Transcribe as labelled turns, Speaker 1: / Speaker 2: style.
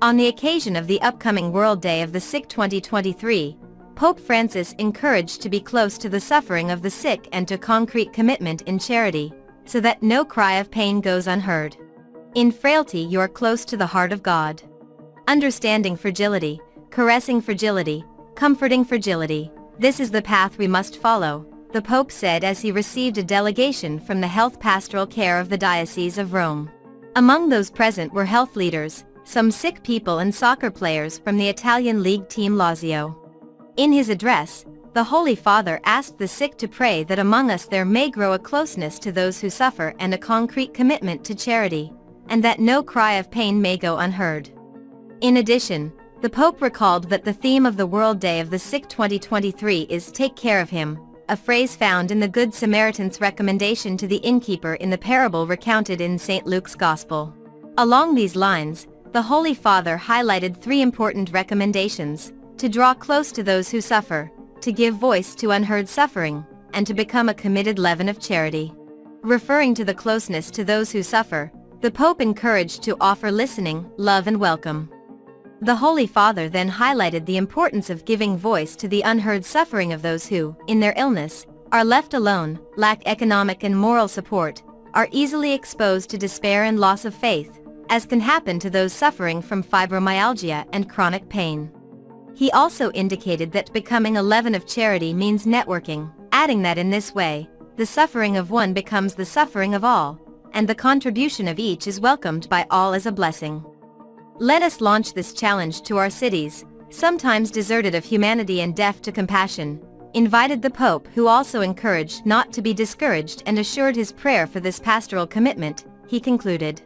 Speaker 1: On the occasion of the upcoming World Day of the Sick 2023, Pope Francis encouraged to be close to the suffering of the sick and to concrete commitment in charity, so that no cry of pain goes unheard. In frailty you are close to the heart of God. Understanding fragility, caressing fragility, comforting fragility, this is the path we must follow, the Pope said as he received a delegation from the health pastoral care of the Diocese of Rome. Among those present were health leaders, some sick people and soccer players from the Italian league team Lazio. In his address, the Holy Father asked the sick to pray that among us there may grow a closeness to those who suffer and a concrete commitment to charity, and that no cry of pain may go unheard. In addition, the Pope recalled that the theme of the World Day of the Sick 2023 is Take Care of Him, a phrase found in the Good Samaritan's recommendation to the innkeeper in the parable recounted in St. Luke's Gospel. Along these lines, the Holy Father highlighted three important recommendations, to draw close to those who suffer, to give voice to unheard suffering, and to become a committed leaven of charity. Referring to the closeness to those who suffer, the Pope encouraged to offer listening, love and welcome. The Holy Father then highlighted the importance of giving voice to the unheard suffering of those who, in their illness, are left alone, lack economic and moral support, are easily exposed to despair and loss of faith, as can happen to those suffering from fibromyalgia and chronic pain. He also indicated that becoming a leaven of charity means networking, adding that in this way, the suffering of one becomes the suffering of all, and the contribution of each is welcomed by all as a blessing. Let us launch this challenge to our cities, sometimes deserted of humanity and deaf to compassion, invited the Pope who also encouraged not to be discouraged and assured his prayer for this pastoral commitment, he concluded.